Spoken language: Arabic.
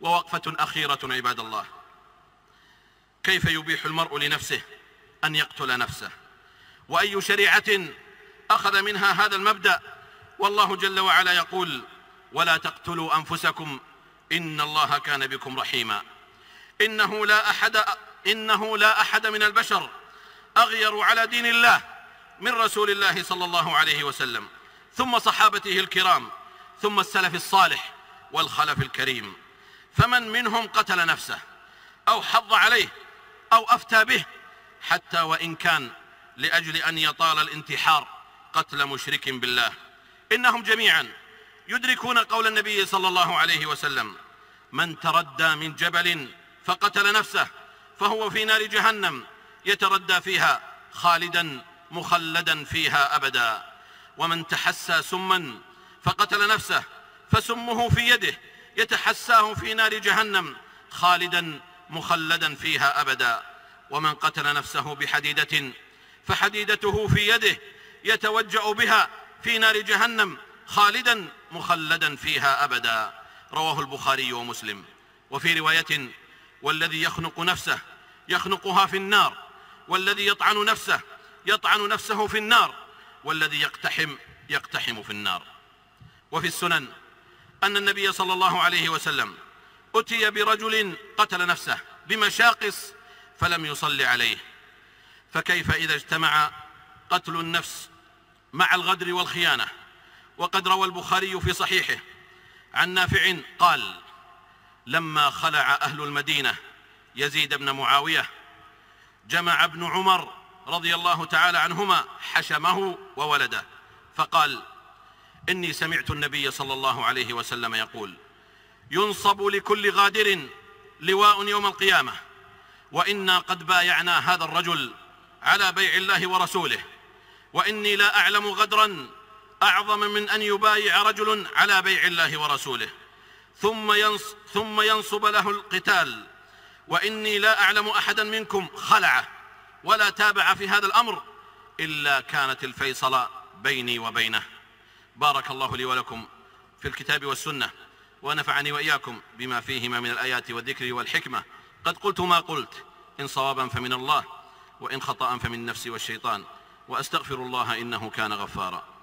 ووقفة أخيرة عباد الله. كيف يبيح المرء لنفسه أن يقتل نفسه؟ وأي شريعة أخذ منها هذا المبدأ؟ والله جل وعلا يقول ولا تقتلوا أنفسكم إن الله كان بكم رحيما إنه لا أحد إنه لا أحد من البشر أغير على دين الله من رسول الله صلى الله عليه وسلم ثم صحابته الكرام ثم السلف الصالح والخلف الكريم. فمن منهم قتل نفسه أو حض عليه أو أفتى به حتى وإن كان لأجل أن يطال الانتحار قتل مشرك بالله. إنهم جميعا يدركون قول النبي صلى الله عليه وسلم من تردى من جبل فقتل نفسه فهو في نار جهنم يتردى فيها خالدا مخلدا فيها أبدا. ومن تحسى سما فقتل نفسه فسمه في يده يتحساه في نار جهنم خالدا مخلدا فيها أبدا. ومن قتل نفسه بحديدة فحديدته في يده يتوجأ بها في نار جهنم خالدا مخلدا فيها أبدا. رواه البخاري ومسلم. وفي رواية والذي يخنق نفسه يخنقها في النار والذي يطعن نفسه يطعن نفسه في النار والذي يقتحم يقتحم في النار. وفي السنن أن النبي صلى الله عليه وسلم أتي برجل قتل نفسه بمشاقص فلم يصل عليه. فكيف إذا اجتمع قتل النفس مع الغدر والخيانة؟ وقد روى البخاري في صحيحه عن نافع قال لما خلع أهل المدينة يزيد بن معاوية جمع ابن عمر رضي الله تعالى عنهما حشمه وولده فقال إني سمعت النبي صلى الله عليه وسلم يقول ينصب لكل غادر لواء يوم القيامة وإنا قد بايعنا هذا الرجل على بيع الله ورسوله وإني لا أعلم غدرا أعظم من أن يبايع رجل على بيع الله ورسوله ثم, ينص ثم ينصب له القتال وإني لا أعلم أحدا منكم خلعه ولا تابع في هذا الأمر إلا كانت الفيصل بيني وبينه. بارك الله لي ولكم في الكتاب والسنة ونفعني وإياكم بما فيهما من الآيات والذكر والحكمة. قد قلت ما قلت إن صوابا فمن الله وإن خطأ فمن نفسي والشيطان. وأستغفر الله إنه كان غفارا.